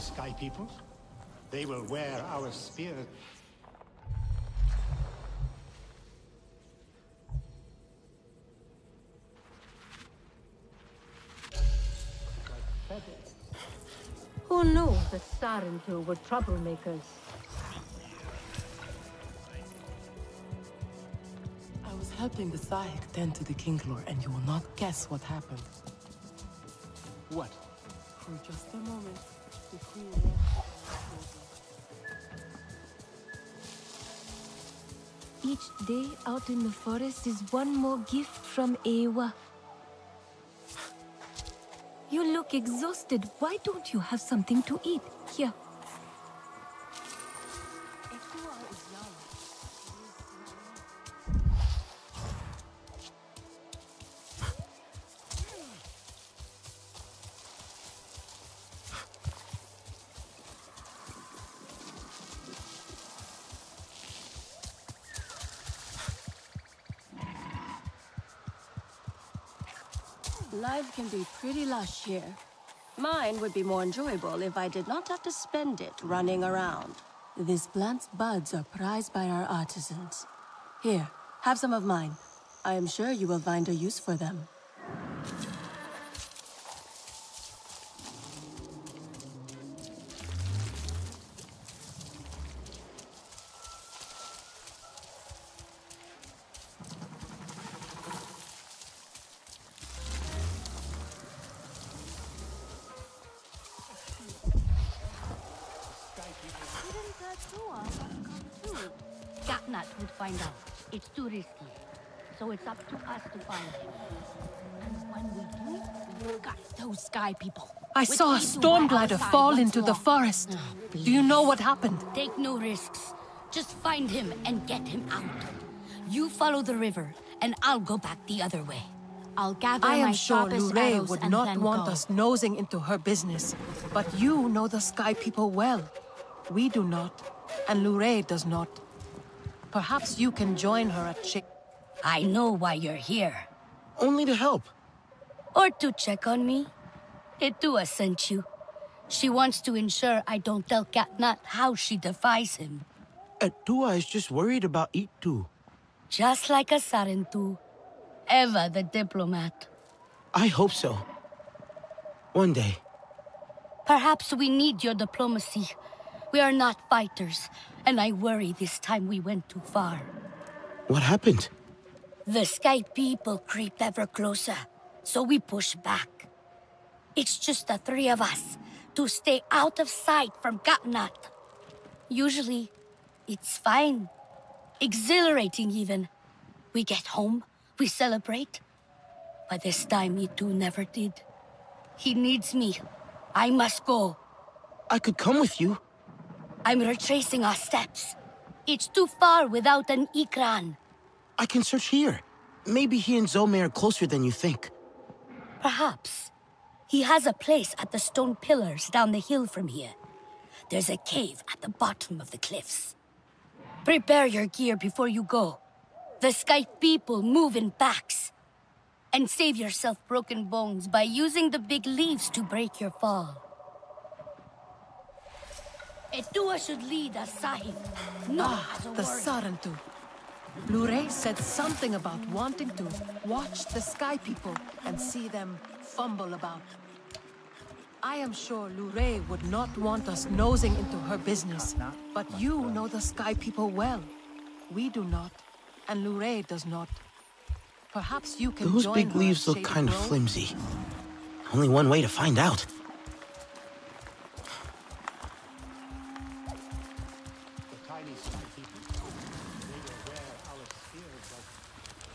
sky peoples. They will wear our spears. Who knew the Sarentu were troublemakers? I was helping the Sahik tend to the Kinglor, and you will not guess what happened. What? For just a moment, Each day out in the forest is one more gift from Eywa. You look exhausted. Why don't you have something to eat? Here. Life can be pretty lush here. Mine would be more enjoyable if I did not have to spend it running around. This plant's buds are prized by our artisans. Here, have some of mine. I am sure you will find a use for them. Those sky people. I With saw a storm glider fall into the forest. Oh, Do you know what happened? Take no risks. Just find him and get him out. You follow the river, and I'll go back the other way. I'll gather I my am sure sharpest Lure would not want go. us nosing into her business. But you know the Sky People well. We do not, and Lure does not. Perhaps you can join her at Chick. I know why you're here. Only to help. Or to check on me. Etua sent you. She wants to ensure I don't tell Katnat how she defies him. Atua is just worried about Itu. Just like a Sarentu. Eva the diplomat. I hope so. One day. Perhaps we need your diplomacy. We are not fighters, and I worry this time we went too far. What happened? The Sky people creep ever closer, so we push back. It's just the three of us to stay out of sight from Katnat. Usually, it's fine. Exhilarating, even. We get home, we celebrate. But this time, Itu never did. He needs me. I must go. I could come with you. I'm retracing our steps. It's too far without an Ikran. I can search here. Maybe he and Zome are closer than you think. Perhaps. He has a place at the stone pillars down the hill from here. There's a cave at the bottom of the cliffs. Prepare your gear before you go. The Sky people move in packs. And save yourself broken bones by using the big leaves to break your fall. Etua should lead us, Sahib, not Ah, as a the warrior. Sarentu. Lure said something about wanting to watch the Sky People and see them fumble about. I am sure Lure would not want us nosing into her business, but you know the Sky People well. We do not, and Lure does not. Perhaps you can Those join big her at leaves look kind of flimsy. Only one way to find out.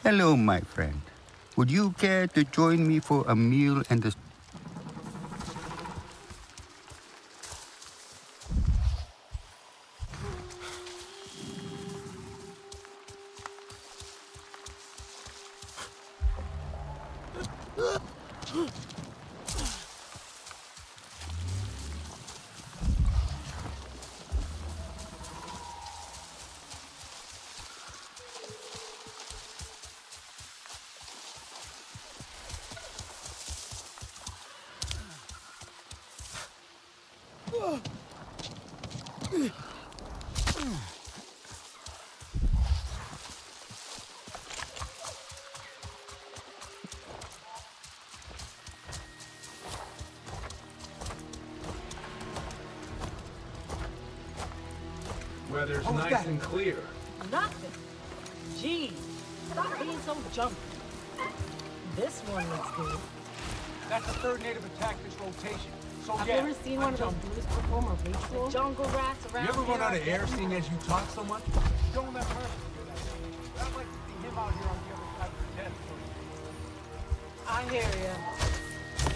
Hello, my friend. Would you care to join me for a meal and a Weather's nice and clear. Nothing. Gee, stop being so jumpy. This one looks good. That's the third native attack this rotation. So I've yeah, never seen I'm one of those jumping. dudes perform a ritual. Jungle rats around You ever run out of air seeing as you talk so much? Don't let her do that. I'd like to see him out here on the other side of the desk. I hear ya.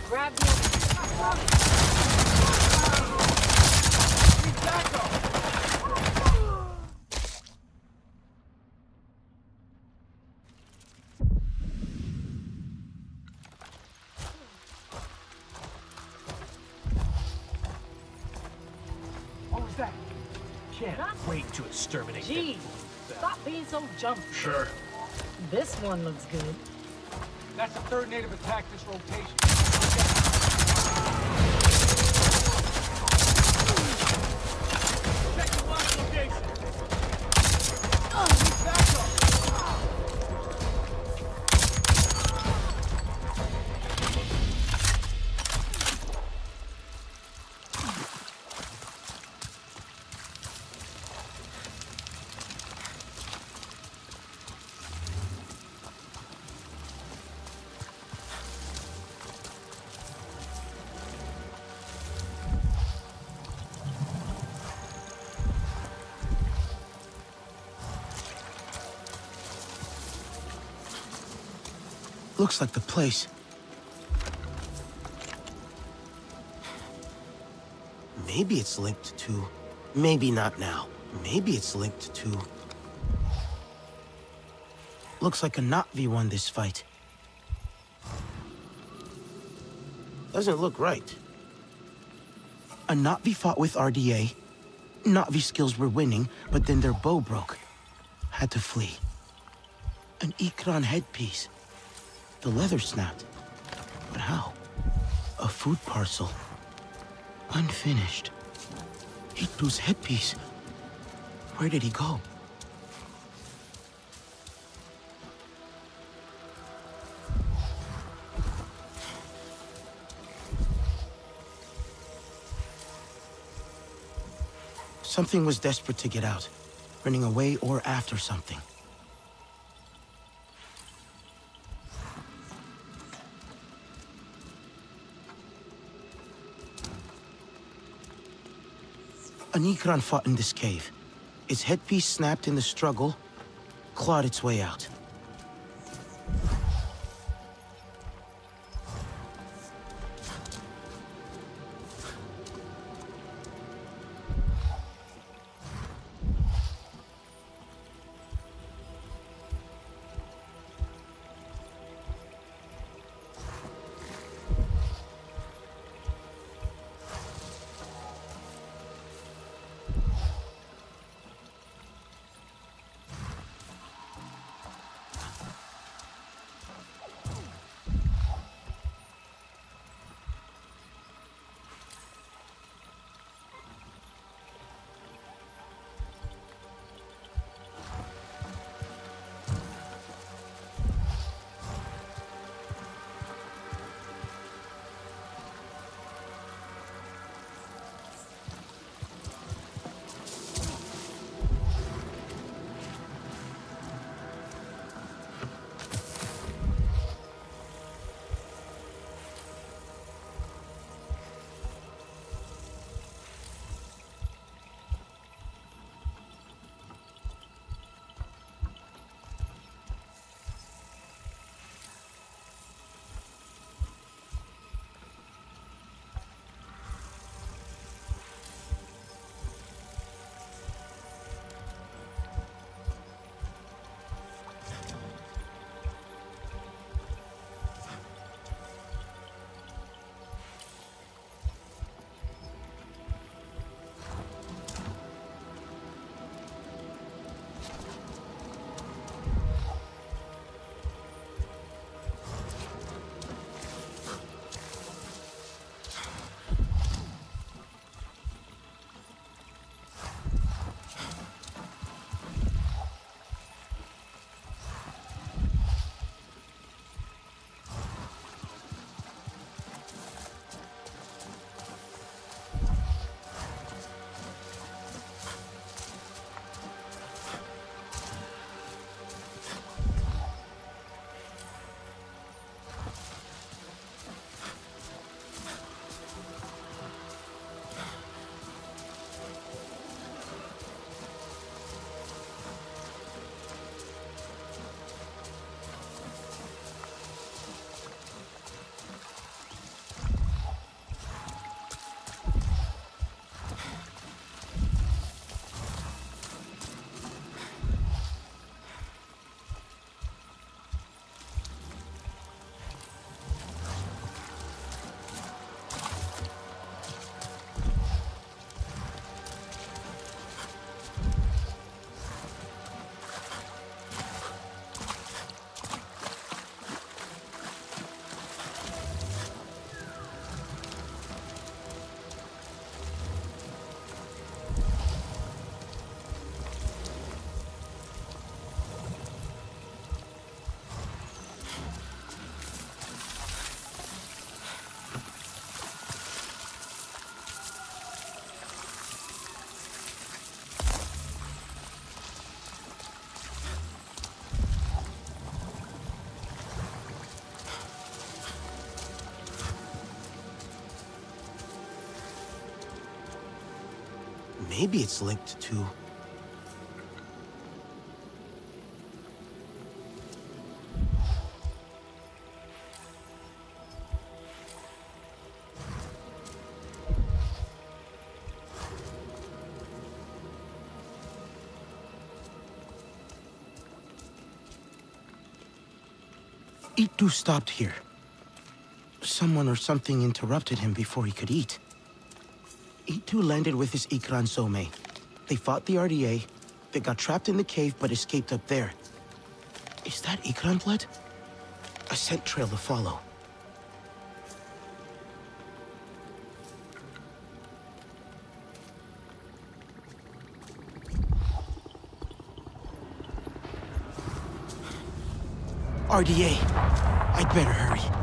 Grab the What Can't wait to exterminate them. Gee, stop being so jumpy. Sure. This one looks good. That's the third native attack this rotation. Looks like the place. Maybe it's linked to... Maybe not now. Maybe it's linked to... Looks like a Na'vi won this fight. Doesn't look right. A Na'vi fought with RDA. Na'vi skills were winning, but then their bow broke. Had to flee. An Ikran headpiece. The leather snapped. But how? A food parcel. Unfinished. Itu's headpiece. Where did he go? Something was desperate to get out, running away or after something. An Ikran fought in this cave. Its headpiece snapped in the struggle, clawed its way out. Maybe it's linked to... Itu stopped here. Someone or something interrupted him before he could eat. Itu landed with his Ikran Zome. They fought the RDA, they got trapped in the cave but escaped up there. Is that Ikran blood? A scent trail to follow. RDA. I'd better hurry.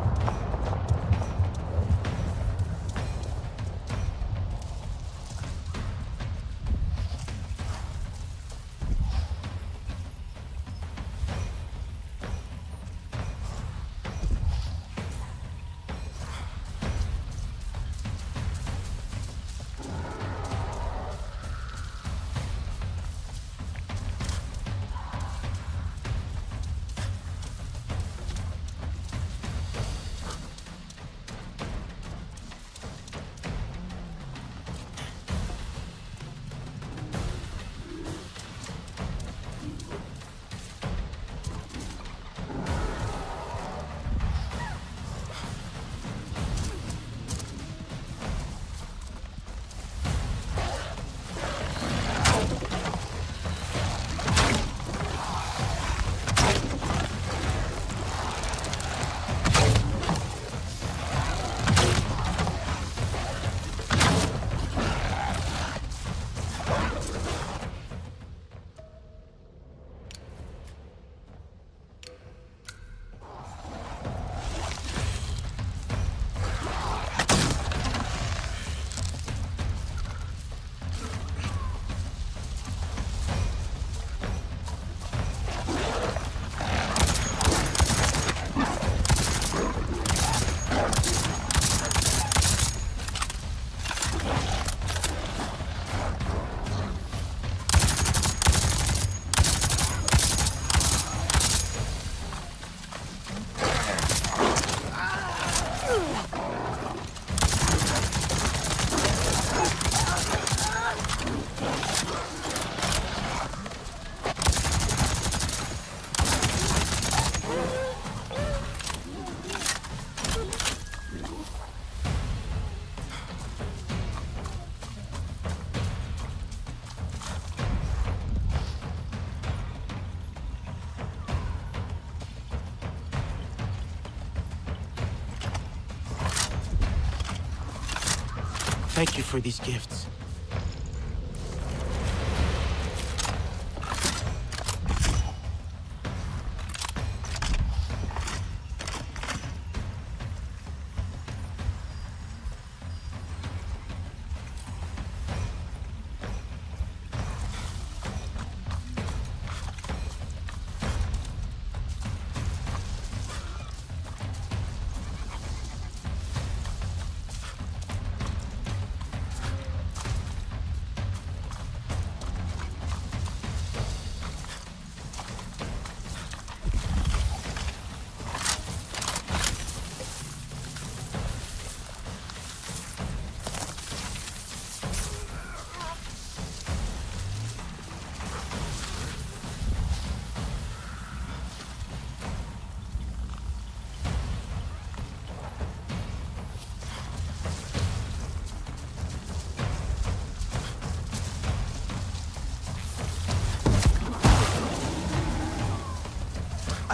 Thank you for these gifts.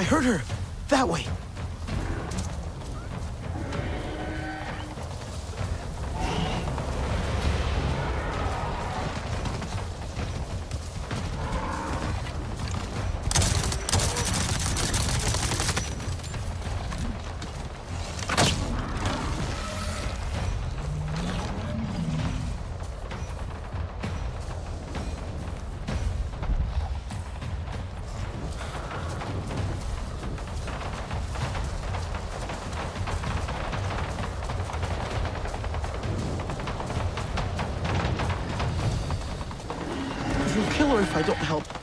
I heard her! That way! I don't help.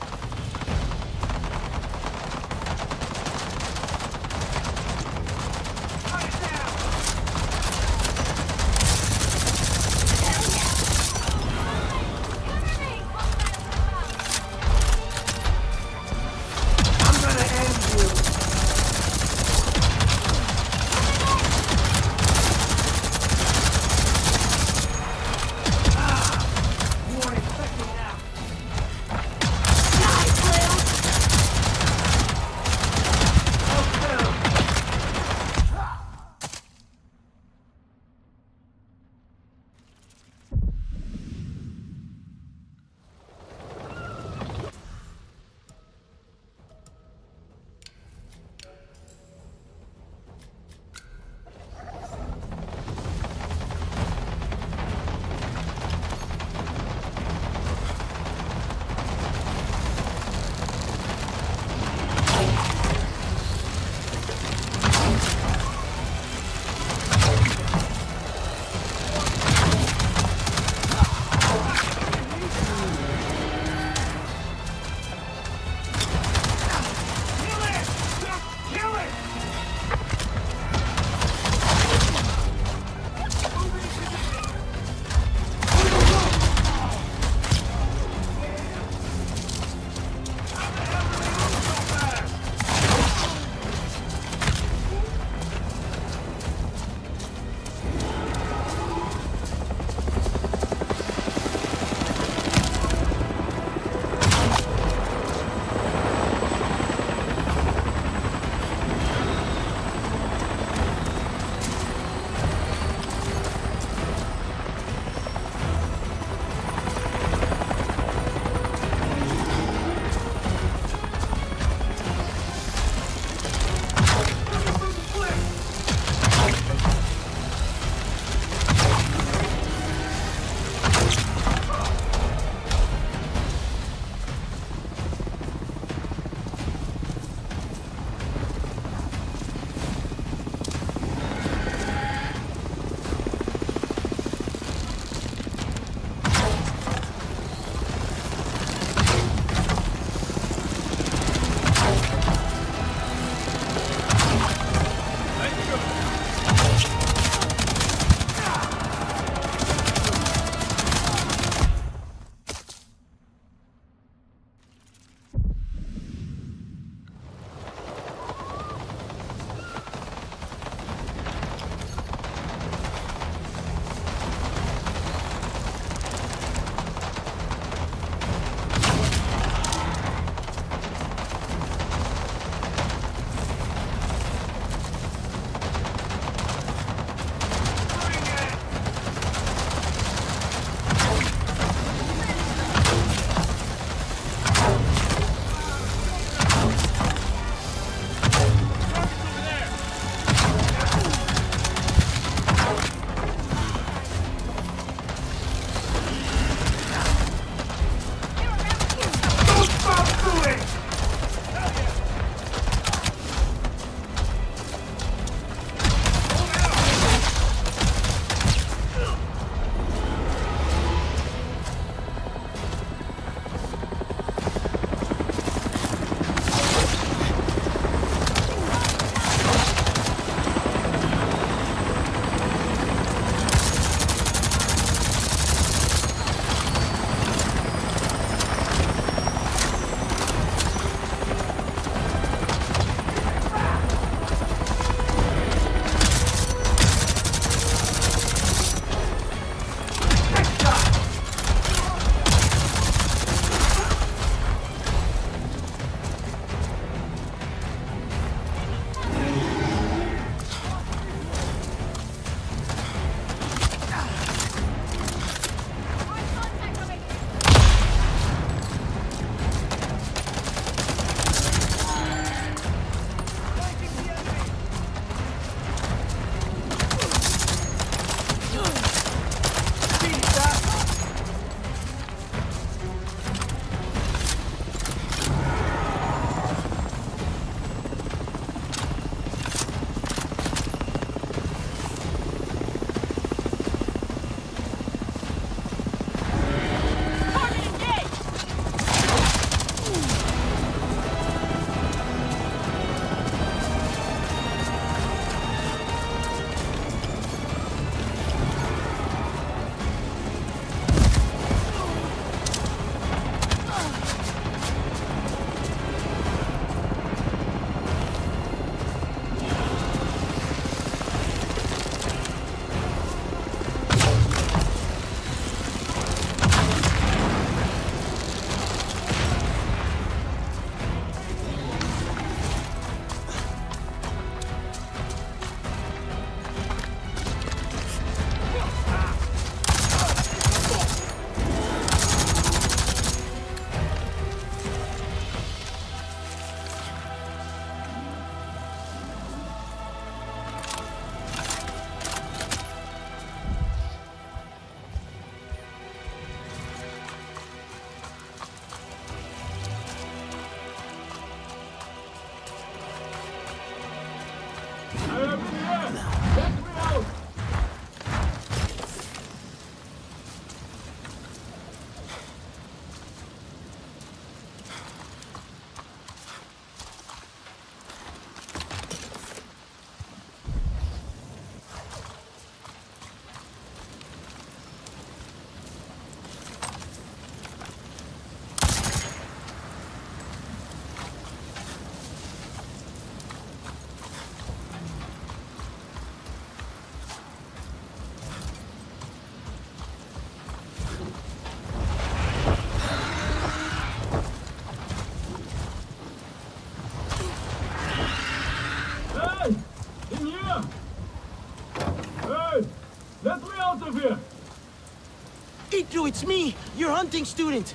It's me, your hunting student.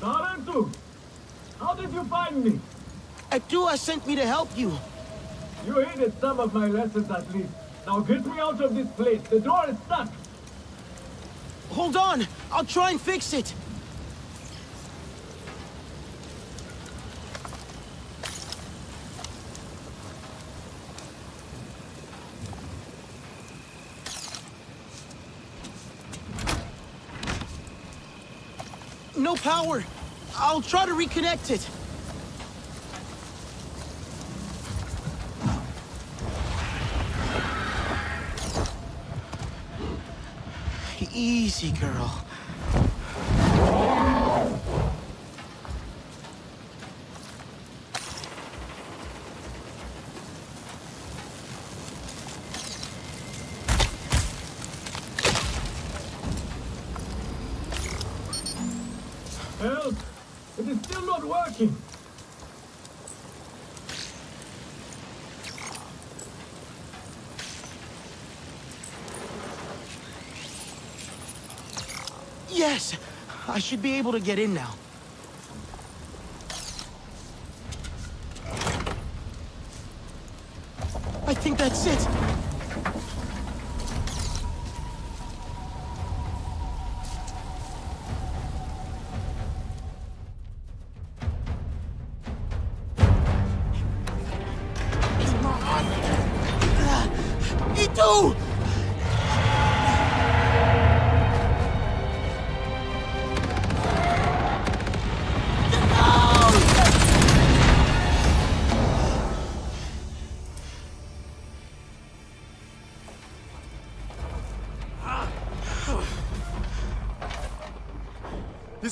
Sarentu, how did you find me? Atua sent me to help you. You heeded some of my lessons at least. Now get me out of this place. The door is stuck. Hold on, I'll try and fix it. Power. I'll try to reconnect it. Easy, girl. Help! It is still not working. Yes! I should be able to get in now. I think that's it. Come on! Uh, Itu!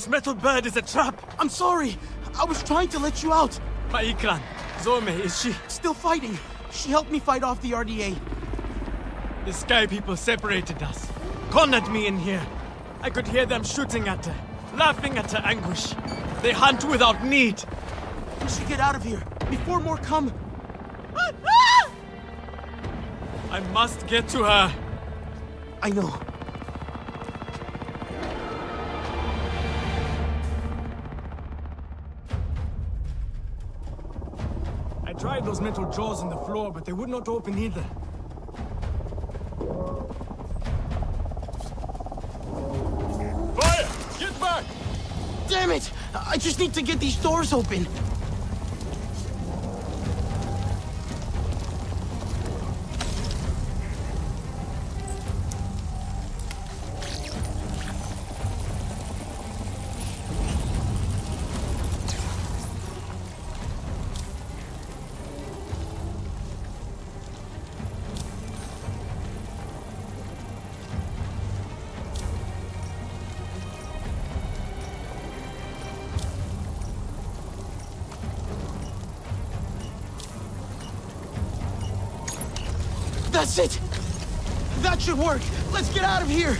This metal bird is a trap! I'm sorry! I was trying to let you out! Maikran, Zome, is she? Still fighting! She helped me fight off the RDA. The Sky People separated us, cornered me in here. I could hear them shooting at her, laughing at her anguish. They hunt without need. We should get out of here before more come. I must get to her. I know. I tried those metal jaws in the floor, but they would not open either. Fire! Get back! Damn it! I just need to get these doors open. That's it! That should work! Let's get out of here!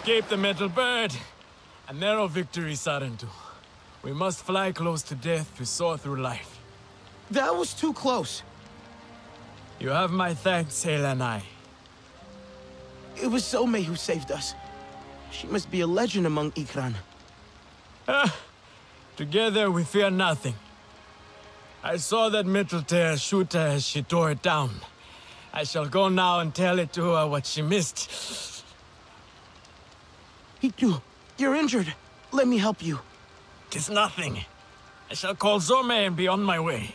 Escaped the metal bird. A narrow victory, Sarentu. We must fly close to death to soar through life. That was too close. You have my thanks, Helanai. It was Zome who saved us. She must be a legend among Ikran. Ah, together we fear nothing. I saw that metal tear shoot her as she tore it down. I shall go now and tell it to her what she missed. Itu, you're injured. Let me help you. Tis nothing. I shall call Zome and be on my way.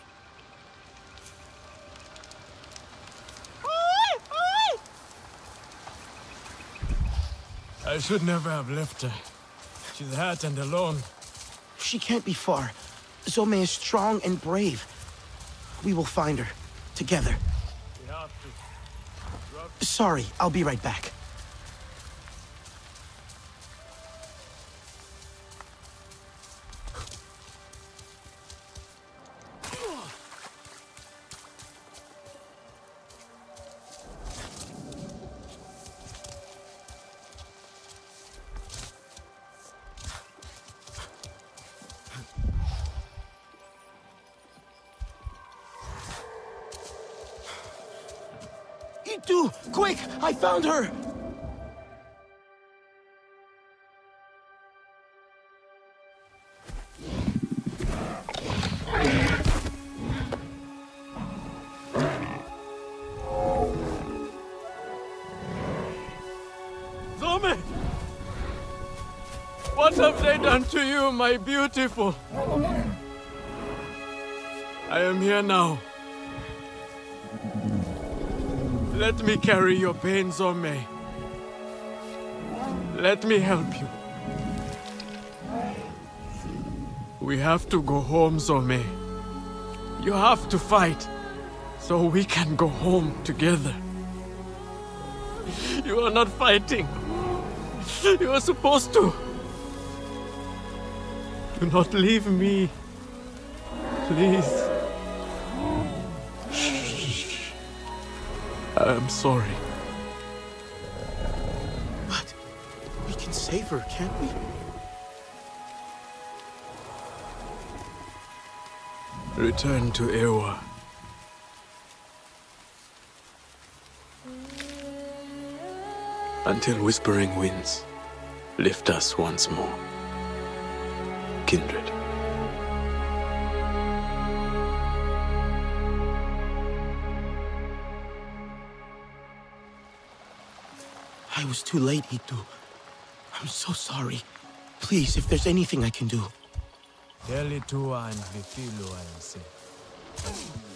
I should never have left her. She's hurt and alone. She can't be far. Zome is strong and brave. We will find her. Together. We have to. Sorry, I'll be right back. Found her! Zome! What have they done to you, my beautiful? I am here now. Let me carry your pain, Zome. Let me help you. We have to go home, Zome. You have to fight so we can go home together. You are not fighting. You are supposed to. Do not leave me. Please. I am sorry. But we can save her, can't we? Return to Eywa. Until Whispering Winds lift us once more. Kindred. I was too late, Itu. I'm so sorry. Please, if there's anything I can do. Tell Itua and Vifilu I am safe.